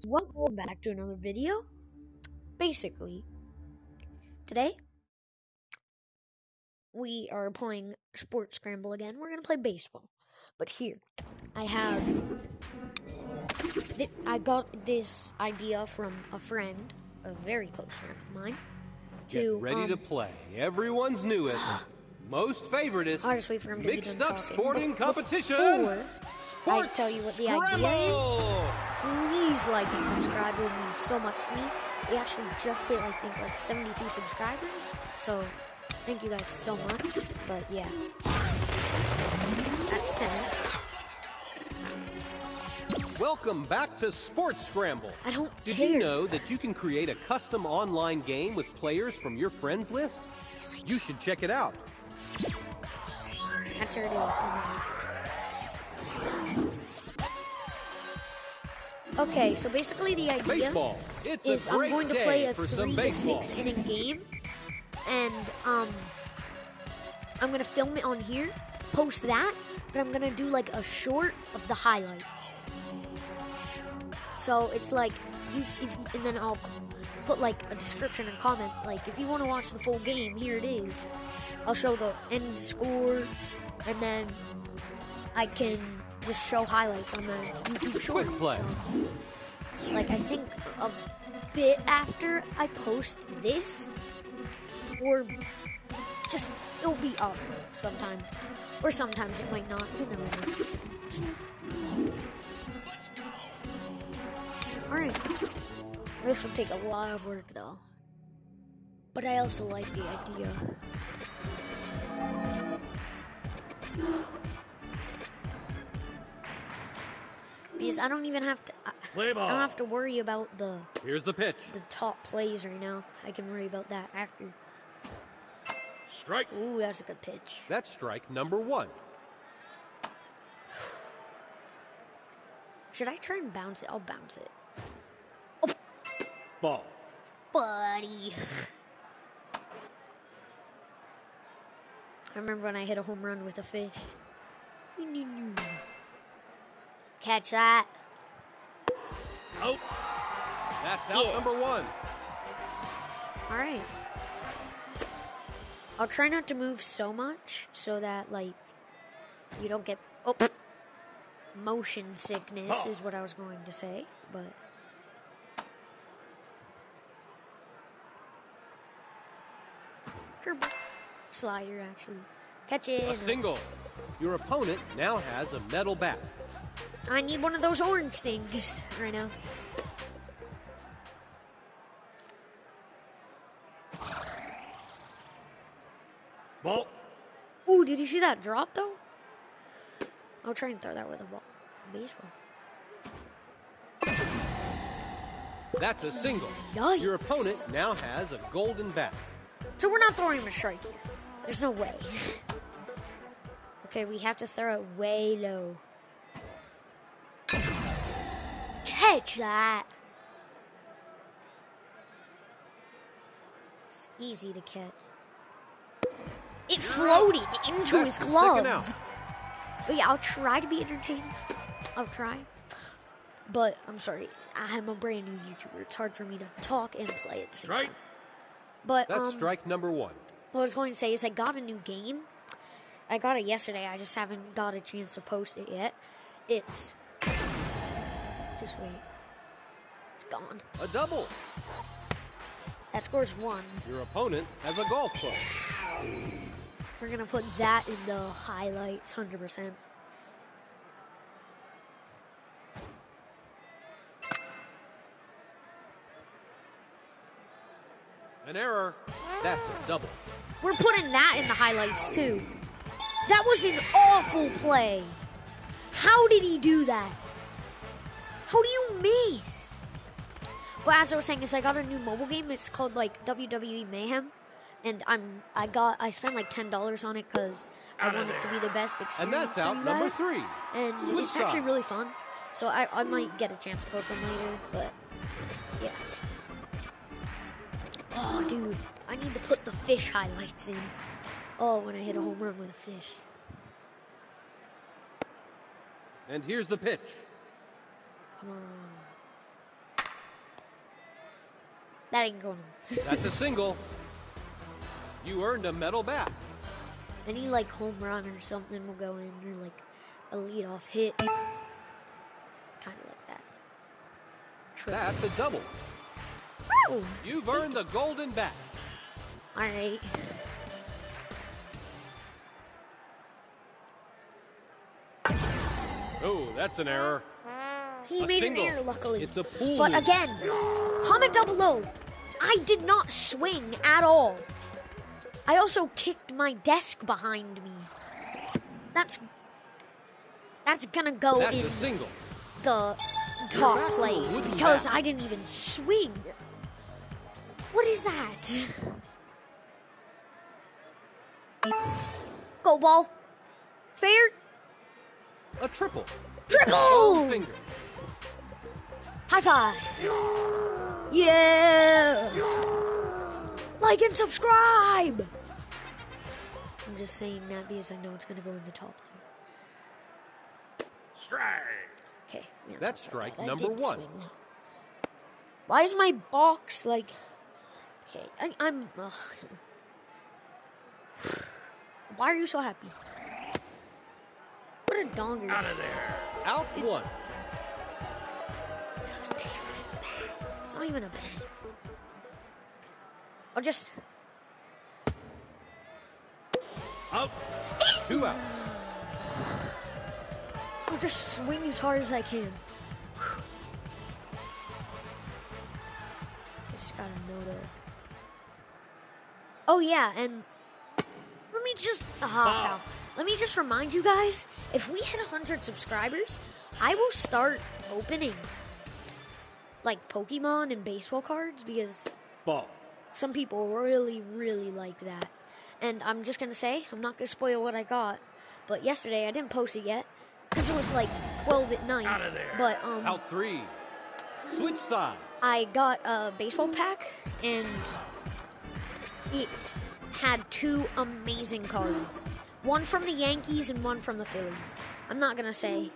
guys, welcome back to another video. Basically, today we are playing Sports Scramble again. We're gonna play baseball, but here I have. I got this idea from a friend, a very close friend of mine. To Get ready um, to play everyone's newest, most favoritist, I'll just wait for him to mixed up talking. sporting Before competition. I tell you what the idea is. Please like and subscribe. It would mean so much to me. We actually just hit, I think, like 72 subscribers. So, thank you guys so much. But yeah, that's 10. Welcome back to Sports Scramble. I don't Did care. you know that you can create a custom online game with players from your friends list? Yes, You should check it out. That's already Okay, so basically the idea Baseball. It's is I'm going to play a three to six inning game, and um, I'm gonna film it on here, post that, but I'm gonna do like a short of the highlights. So it's like you, if, and then I'll put like a description and comment like if you want to watch the full game, here it is. I'll show the end score, and then I can just show highlights on the YouTube short. Quick play. So, like I think a bit after I post this, or just it'll be up sometime, or sometimes it might not. You never know. All right, this will take a lot of work though, but I also like the idea. Because I don't even have to. I, Play I don't have to worry about the Here's the pitch. the top plays right now. I can worry about that after. Strike. Ooh, that's a good pitch. That's strike number one. Should I try and bounce it? I'll bounce it. Ball. Buddy. I remember when I hit a home run with a fish. Catch that. Out. That's out Yeah. number one. All right. I'll try not to move so much so that like you don't get oh motion sickness Oh. is what I was going to say, but slider actually. Catch A single. Your opponent now has a metal bat. I need one of those orange things right now. Ball. Ooh, did you see that drop though? I'll try and throw that with a ball. Baseball. That's a single. Yikes. Your opponent now has a golden bat. So we're not throwing him a strike here. There's no way. okay, we have to throw it way low. Catch that. It's easy to catch. It floated into That's his glove. But yeah, I'll try to be entertaining. I'll try. But I'm sorry, I'm a brand new YouTuber. It's hard for me to talk and play at the same Strike. time. But That's um, strike number one. what I was going to say is I got a new game. I got it yesterday. I just haven't got a chance to post it yet. It's just wait. It's gone. A double. That scores one. Your opponent has a golf club. We're gonna put that in the highlights, hundred percent. An error. That's a double. We're putting that in the highlights too. That was an awful play. How did he do that? How do you miss? But as I was saying, is I got a new mobile game. It's called like WWE Mayhem, and I'm I got I spent like ten dollars on it because I want it to be the best experience. And that's out number three. And Switch it's actually really fun. So I, I might get a chance to post them later, but yeah. Oh, dude, I need to put the fish highlights in. Oh, when I hit a home run with a fish. And here's the pitch. Come on. That ain't going. That's a single. You earned a metal bat. Any like home run or something will go in, or like a leadoff hit. Kind of like that. That's a double. Woo! You've earned the golden bat. All right. Oh, that's an error. He A made single. an error, luckily. It's a pool. But again, comment down below. I did not swing at all. I also kicked my desk behind me. That's that's gonna go That's in a single. the top place because. I didn't even swing. What is that? Go ball. Fair. A triple. Triple! Gold finger. High five. Yeah. Like and subscribe. I'm just saying that because I know it's gonna go in the top lane. Strike. Okay. That's strike that. Number one. swing. Why is my box like? Okay, I, I'm. Ugh. Why are you so happy? What a dinger. Out of there. Out one. It's not even a bad. I'll just. Out. Two outs. I'll just swing as hard as I can. Just gotta know that. Oh yeah, and let me just foul. let me just remind you guys: if we hit hundred subscribers, I will start opening like Pokemon and baseball cards because Ball. some people really, really like that. And I'm just gonna say, I'm not gonna spoil what I got, but yesterday I didn't post it yet because it was like 12 at night. Out of there. But um, Out three. Switch sides. I got a baseball pack and it had two amazing cards. One from the Yankees and one from the Phillies. I'm not gonna say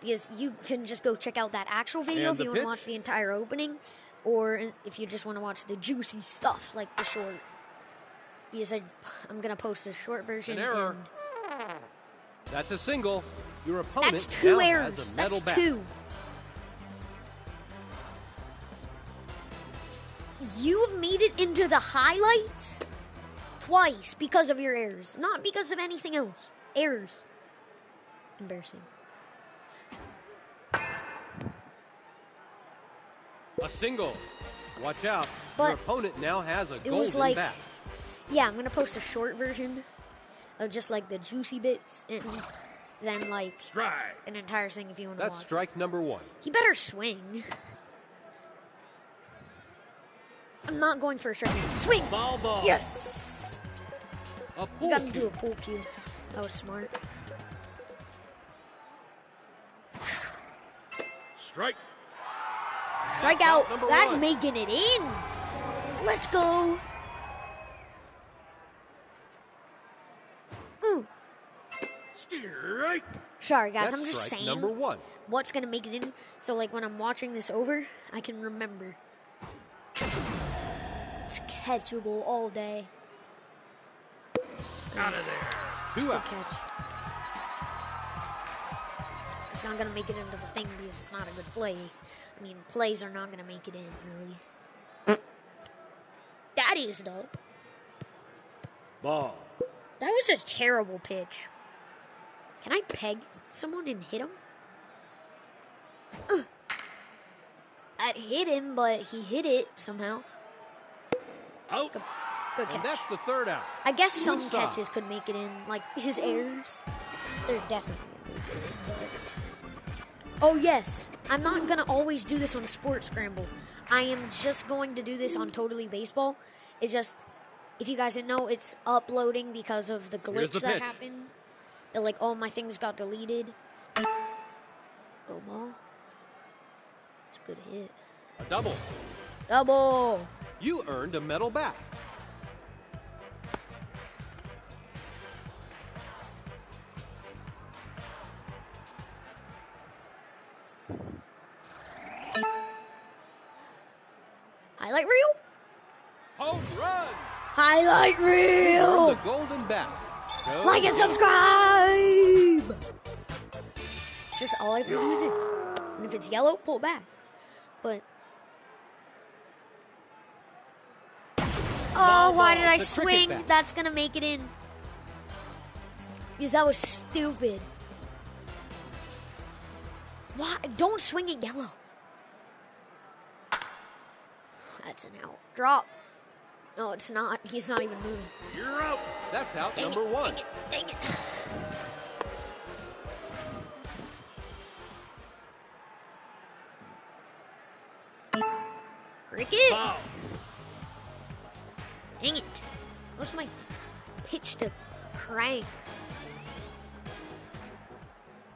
because you can just go check out that actual video And if you want to watch the entire opening, or if you just want to watch the juicy stuff like the short. Because I, I'm gonna post a short version. An error. And That's a single. Your opponent that's two now errors. has a metal That's bat. two. You have made it into the highlights twice because of your errors, not because of anything else. Errors. Embarrassing. A single. Watch out. But Your opponent now has a It golden was like, bat. yeah, I'm gonna post a short version of just like the juicy bits and then like Strike. an entire thing if you want to That's watch. strike number one. He better swing. I'm not going for a strike. Swing. Foul ball. Yes. A You pull got to do a pool cue. That was smart. Strike. Strike That's out. out That's one. making it in. Let's go. Ooh. Strike. Sorry, guys. That's I'm just saying number one. what's gonna make it in. So, like, when I'm watching this over, I can remember. It's catchable all day. Out of there. Two outs. Catch. It's not gonna make it into the thing because it's not a good play. I mean, plays are not gonna make it in, really. That is though. Ball. That was a terrible pitch. Can I peg someone and hit him? Ugh. I hit him, but he hit it somehow. Out. Good, good And catch. that's the third out. I guess some Good catches could make it in, like his errors. They're definitely gonna make it in. Oh yes, I'm not gonna always do this on Sports Scramble. I am just going to do this on Totally Baseball. It's just, if you guys didn't know, it's uploading because of the glitch the that pitch. happened. That like all my things got deleted. Go ball. It's a good hit. A double. Double. You earned a metal bat. Highlight reel? Home run! Highlight reel! the golden bat. Go Like and subscribe! Just all I do is this. And if it's yellow, pull it back. But. Oh, why did I It's a cricket swing? That's gonna make it in. Because that was stupid. Why? Don't swing it yellow. That's an out. Drop. No, it's not. He's not even moving. You're out. That's out Dang number it, one. Dang it, dang it. Cricket? Dang it. What's my pitch to crank?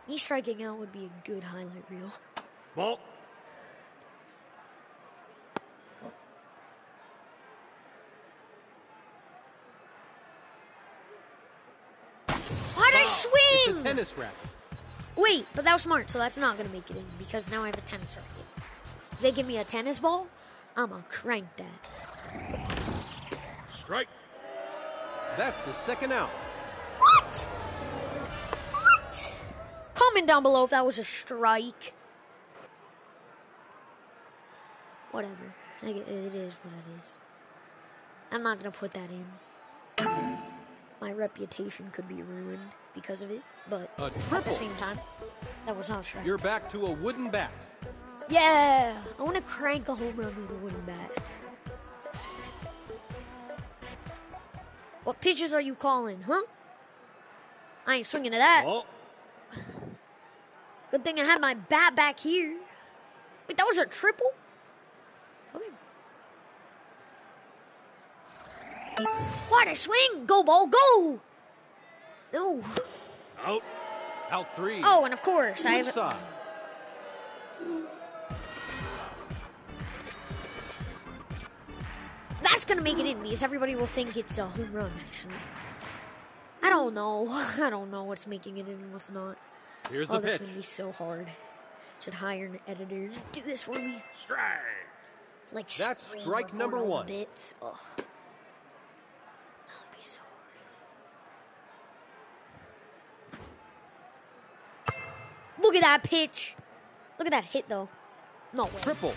Me striking out would be a good highlight reel. Ball. Why'd I It's swing? a tennis racket. Wait, but that was smart, so that's not gonna make it in because now I have a tennis racket. If they give me a tennis ball, I'ma crank that. Strike. That's the second out. What? What? Comment down below if that was a strike. Whatever. It is what it is. I'm not gonna put that in. My reputation could be ruined because of it, but at the same time, that was not strike. You're back to a wooden bat. Yeah, I want to crank a home run with a wooden bat. What pitches are you calling, huh? I ain't swinging to that. Ball. Good thing I had my bat back here. Wait, that was a triple? Okay. I swing? Go, ball, go! No. Out. Out three. Oh, and of course, I have. sides. That's gonna make it in because everybody will think it's a home run, actually. I don't know. I don't know what's making it in and what's not. Here's Oh, the this is gonna be so hard. Should hire an editor to do this for me. Strike. Like That's strike number one. Bits. Ugh. That'll be so hard. Look at that pitch. Look at that hit, though. No. Triple.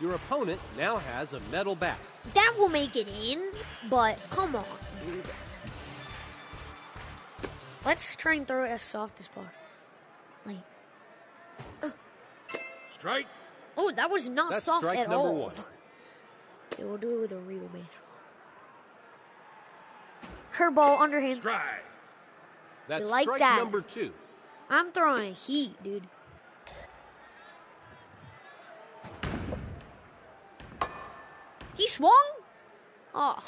Your opponent now has a metal bat. That will make it in, but come on, dude. Let's try and throw it as soft as possible. Like, uh. Strike. oh, that was not That's soft strike at number all. one. Okay, we'll do it with a real baseball. Curveball, underhand. Strike. That's You like strike that? number two. I'm throwing heat, dude. He swung? Oh,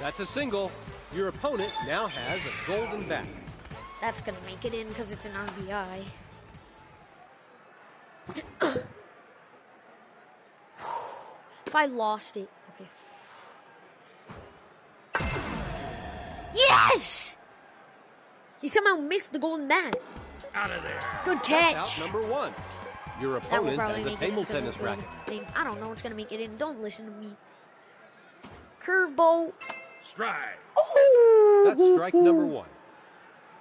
That's a single. Your opponent now has a golden bat. that's gonna make it in because it's an RBI. if I lost it, okay. Yes! He somehow missed the golden bat. Out of there. Good That's catch. out number one. Your opponent has a make it in table 'cause tennis racket. thing. I don't know what's gonna make it in. Don't listen to me. Curveball. Strike. Oh! That's strike number one.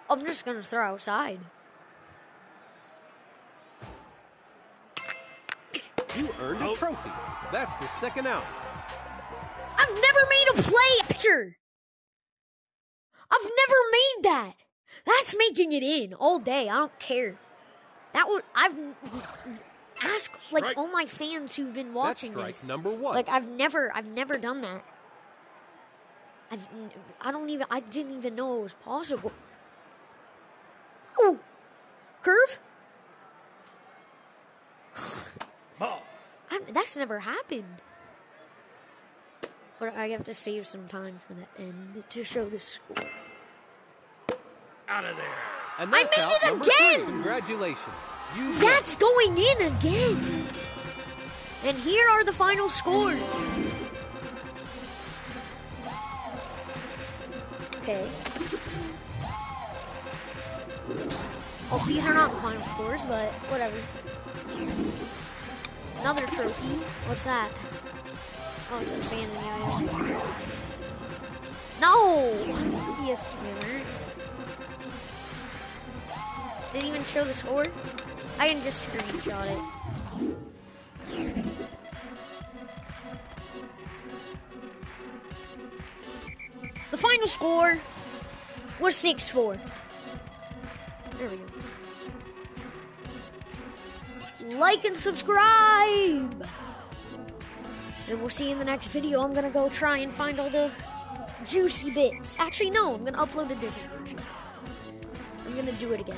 I'm just gonna throw outside. You earned a oh. trophy. That's the second out. I've never made a play pitcher. I've never made that. That's making it in all day. I don't care. That would I've ask like all my fans who've been That's watching strike this. number one. Like I've never I've never done that. I've I don't even I didn't even know it was possible. Oh, curve. Ball. That's never happened. But I have to save some time for the end to show the score. Out of there. And I made it number three. again! Congratulations. You win. That's going in again. And here are the final scores. Okay. Oh, these are not the final scores, but whatever. Another trophy. What's that? Oh, it's abandoned area. No! Be a swimmer. Did it even show the score? I can just screenshot it. The final score was 6 4. There we go. Like and subscribe! And we'll see you in the next video. I'm gonna go try and find all the juicy bits. Actually, no, I'm gonna upload a different version. I'm gonna do it again.